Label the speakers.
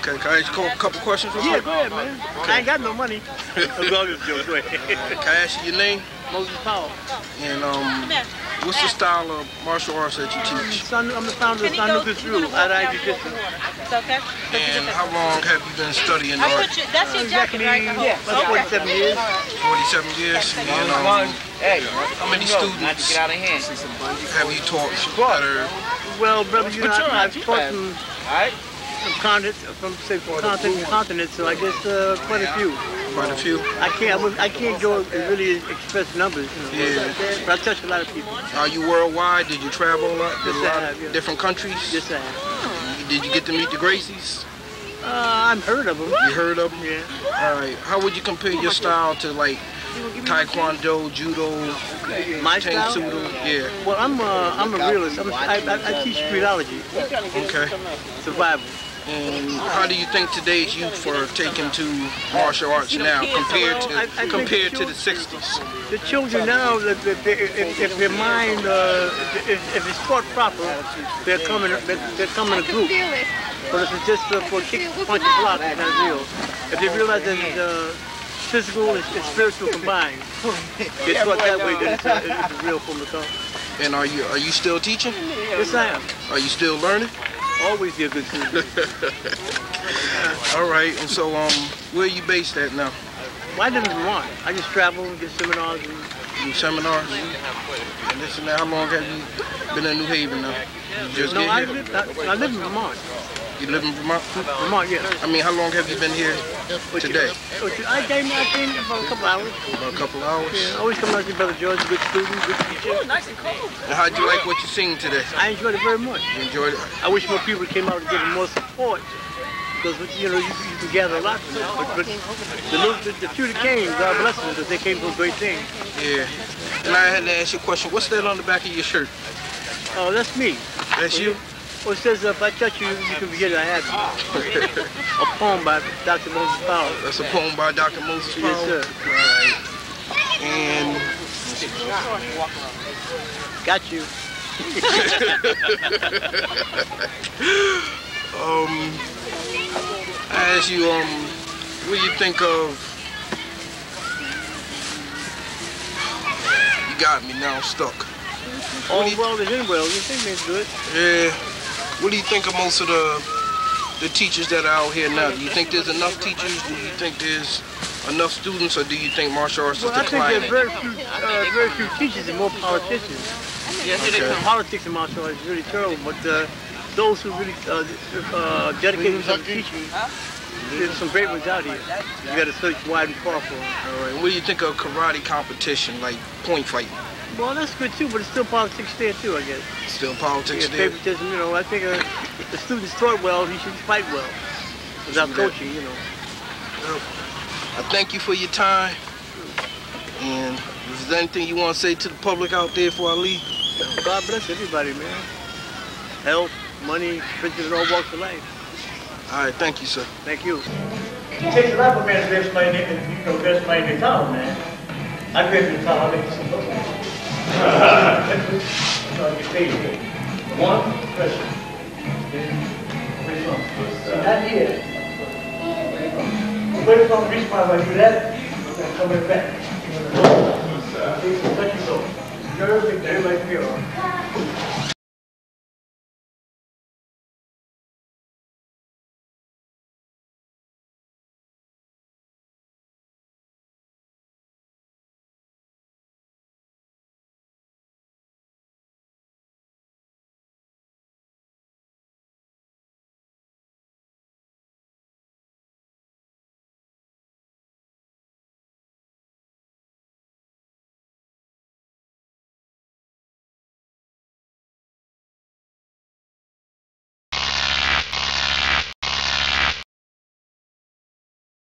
Speaker 1: Okay, can I ask you a couple questions real
Speaker 2: Yeah,
Speaker 1: quick?
Speaker 2: go ahead, man. I ain't got no money. I'm going to joke. Go ahead.
Speaker 1: Can I ask you your name?
Speaker 2: Moses Powell.
Speaker 1: And um, what's the style of martial arts that you teach?
Speaker 2: Son, I'm the founder of
Speaker 3: Can he
Speaker 2: San
Speaker 3: go-
Speaker 2: Lucas
Speaker 3: you
Speaker 2: Rule,
Speaker 3: wanna walk
Speaker 2: Adai
Speaker 3: down
Speaker 2: Jiu-Jitsu.
Speaker 3: It's okay?
Speaker 1: And how long have you been studying
Speaker 3: I
Speaker 1: art?
Speaker 3: put you, that's your jacket, right?
Speaker 2: Exactly, about 47 years.
Speaker 1: 47 years. And um,
Speaker 4: Hey,
Speaker 1: how many
Speaker 4: not to
Speaker 1: students
Speaker 4: get out of hand.
Speaker 1: have you taught that
Speaker 2: Well, brother, you know,
Speaker 4: But you're
Speaker 2: I- I've
Speaker 4: not too
Speaker 2: taught
Speaker 4: bad.
Speaker 2: some,
Speaker 4: Alright?
Speaker 2: Some continents, from say from continent to continent, so I guess uh, quite a few.
Speaker 1: quite a few?
Speaker 2: I can't, I, I can't go and really express numbers, you know.
Speaker 1: Yeah.
Speaker 2: But I touch a lot of people.
Speaker 1: Are you worldwide? Did you travel a lot? Did a
Speaker 2: Yes, I
Speaker 1: lot
Speaker 2: have, yeah.
Speaker 1: different countries?
Speaker 2: Yes, I have.
Speaker 1: Did you get to meet the Gracies?
Speaker 2: Uh, I've heard of them.
Speaker 1: You heard of them?
Speaker 2: Yeah.
Speaker 1: All right. How would you compare your style to like Taekwondo, Judo,
Speaker 2: My style?
Speaker 1: Sudo? Yeah.
Speaker 2: Well, I'm a, I'm a realist. I'm a, I, I, I teach streetology,
Speaker 1: Okay.
Speaker 2: survival.
Speaker 1: And how do you think today's youth are taking to martial arts now compared
Speaker 2: Well, I- I
Speaker 1: to compared to the 60s?
Speaker 2: The children now, if, if, if, if their mind, uh, if, if it's taught proper, they're coming, they're, they're coming in a group. But if it's just uh, for kick, punch, and block, it's not real. If they realize that it's uh, physical and, spiritual combined, they're taught that way, then it's a, it's a real form of thought.
Speaker 1: And are you are you still teaching?
Speaker 2: Yes, I am.
Speaker 1: Are you still learning?
Speaker 2: Always be a good student.
Speaker 1: All right. And so um, where are you based at now?
Speaker 2: Why live in Vermont? I just travel, and get seminars, and
Speaker 1: You seminars? And this and that. How long have you been in New Haven now? You just
Speaker 2: no, I live, I, I live in Vermont.
Speaker 1: You live in Vermont?
Speaker 2: Vermont, yes.
Speaker 1: I mean, how long have you been here today?
Speaker 2: I came, I came about a couple hours.
Speaker 1: About a couple hours.
Speaker 2: Yeah, I always come out to Brother George, a good student, good teacher.
Speaker 1: Oh, and how'd you like what you seen today?
Speaker 2: I enjoyed it very much.
Speaker 1: You enjoyed it?
Speaker 2: I wish more people came out to give him more support. Because, you know, you, you can gather a lot from that. But, but the, little, the, the few that came, God bless them, because they came to a great thing.
Speaker 1: Yeah. And I had to ask you a question. What's that on the back of your shirt?
Speaker 2: Oh, that's me.
Speaker 1: That's you?
Speaker 2: Well, it says, if I touch you, you can forget I have you. a poem by Dr. Moses Powell.
Speaker 1: That's a poem by Dr. Moses Powell.
Speaker 2: Yes, sir.
Speaker 1: Right. And
Speaker 2: Got you.
Speaker 1: um, I asked you, um, what do you think of? You got me now. I'm stuck.
Speaker 2: All well is in well. You think they're good?
Speaker 1: Yeah. What do you think of most of the the teachers that are out here now? Do you think there's enough teachers? Do you think there's enough students, or do you think martial arts
Speaker 2: Well,
Speaker 1: is
Speaker 2: I think there are very few, uh, very few teachers and more politicians.
Speaker 1: Okay.
Speaker 2: Politics in martial arts is really terrible, but uh, those who really uh, uh, dedicate themselves to teaching, there's some great ones out here. You got to search wide and far for them.
Speaker 1: All right. What do you think of karate competition, like point fighting?
Speaker 2: Well, that's good too, but it's still politics there too, I guess.
Speaker 1: Still politics
Speaker 2: Yeah,
Speaker 1: there?
Speaker 2: favoritism, you know, I think uh, if the student's taught well, he should fight well. Without
Speaker 1: Yeah.
Speaker 2: coaching, you know.
Speaker 1: I thank you for your time. And if there's anything you want to say to the public out there before I leave?
Speaker 2: God bless everybody, man. Health, money, riches, and all walks of life.
Speaker 1: All right, thank you, sir.
Speaker 2: Thank you. It takes a lot for man to dress somebody you know, dress somebody in town, man. I dress in the town, I make some So. One, question. You from? See, not here. Where you from? My way, do that, I'm coming back. See, touch your soul. Everybody, everybody feel.